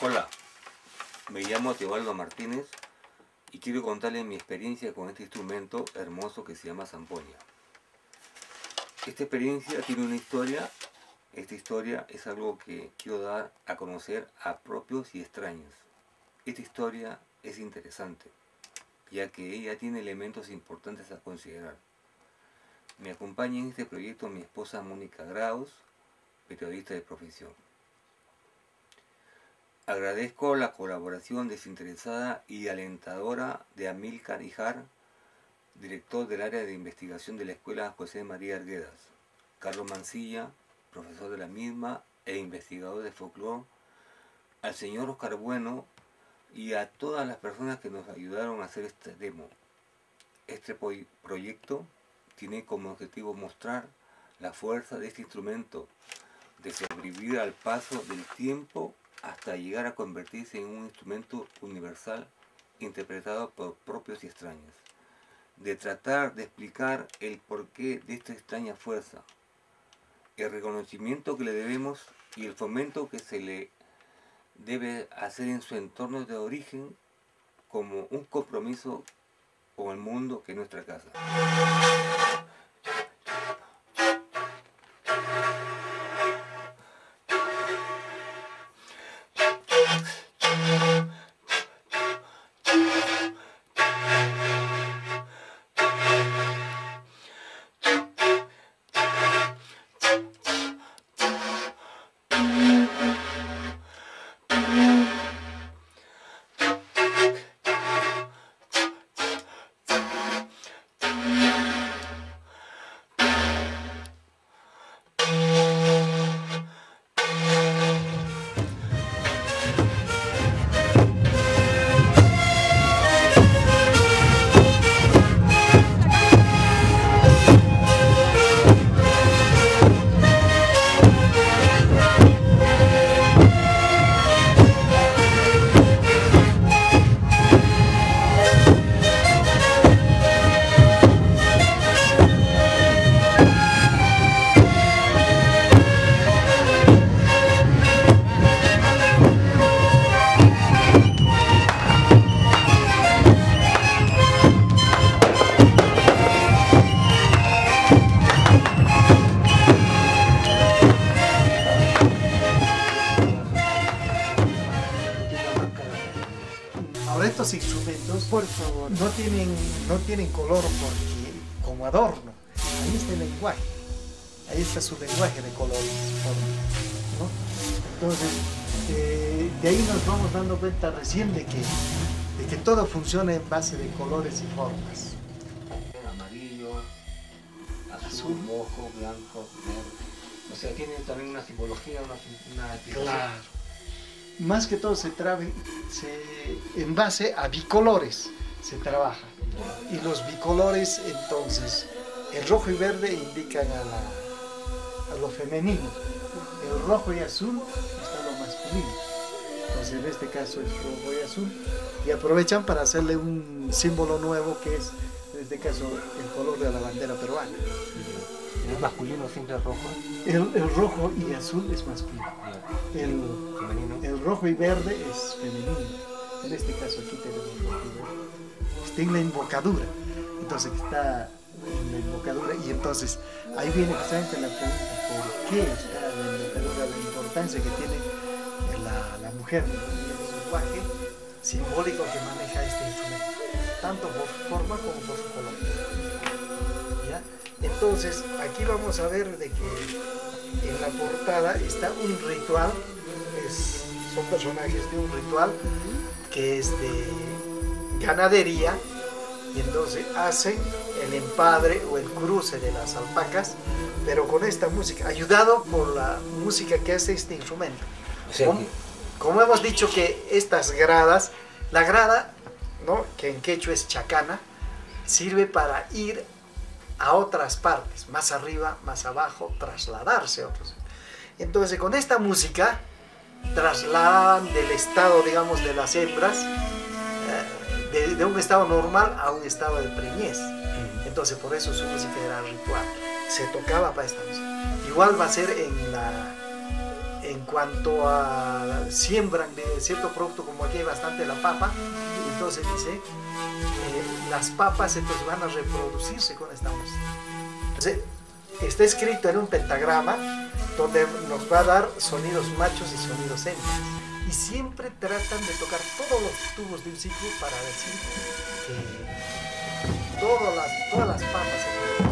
Hola, me llamo Teobaldo Martínez y quiero contarles mi experiencia con este instrumento hermoso que se llama zampoña. Esta experiencia tiene una historia, esta historia es algo que quiero dar a conocer a propios y extraños. Esta historia es interesante, ya que ella tiene elementos importantes a considerar. Me acompaña en este proyecto mi esposa Mónica Graus, periodista de profesión. Agradezco la colaboración desinteresada y alentadora de Amilcar Ijar, director del área de investigación de la Escuela José María Arguedas, Carlos Mancilla, profesor de la misma e investigador de folclore, al señor Oscar Bueno y a todas las personas que nos ayudaron a hacer este demo. Este proyecto tiene como objetivo mostrar la fuerza de este instrumento de sobrevivir al paso del tiempo hasta llegar a convertirse en un instrumento universal interpretado por propios y extraños, de tratar de explicar el porqué de esta extraña fuerza, el reconocimiento que le debemos y el fomento que se le debe hacer en su entorno de origen como un compromiso con el mundo que es nuestra casa. Tienen color porque como adorno. Ahí está el lenguaje. Ahí está su lenguaje de color ¿no? Entonces, eh, de ahí nos vamos dando cuenta recién de que, de que todo funciona en base de colores y formas. Amarillo, azul, rojo, blanco, verde. O sea, tiene también una simbología, una, una Claro. Más que todo se, trabe, se en base a bicolores se trabaja. Y los bicolores, entonces, el rojo y verde indican a, a lo femenino, el rojo y azul está lo masculino. Entonces, en este caso es rojo y azul. Y aprovechan para hacerle un símbolo nuevo que es, en este caso, el color de la bandera peruana. ¿Es masculino siempre el rojo? El, rojo y azul es masculino. El, el rojo y verde es femenino. En este caso aquí tenemos rojo y verde en la invocadura. Entonces está en la invocadura y entonces ahí viene precisamente la pregunta, ¿por qué está la invocadura? La importancia que tiene la, la mujer, el lenguaje simbólico que maneja este instrumento, tanto por forma como por su color. ¿Ya? Entonces aquí vamos a ver de que en la portada está un ritual, son personajes de un ritual que es de ganadería y entonces hacen el empadre o el cruce de las alpacas, pero con esta música, ayudado por la música que hace este instrumento. como, hemos dicho que estas gradas, la grada, ¿no? que en quechua es chacana, sirve para ir a otras partes, más arriba, más abajo, trasladarse a otros. Entonces con esta música trasladan del estado, digamos, de las hembras, de, un estado normal a un estado de preñez. Entonces por eso su música era ritual. Se tocaba para esta música. Igual va a ser en la, en cuanto a siembran de cierto producto, como aquí hay bastante la papa, entonces dice, eh, las papas entonces van a reproducirse con esta música. está escrito en un pentagrama donde nos va a dar sonidos machos y sonidos hembras. Y siempre tratan de tocar todos los tubos de un ciclo para decir que todas las, todas las papas